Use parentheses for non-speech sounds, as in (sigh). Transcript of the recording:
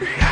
Yeah. (laughs)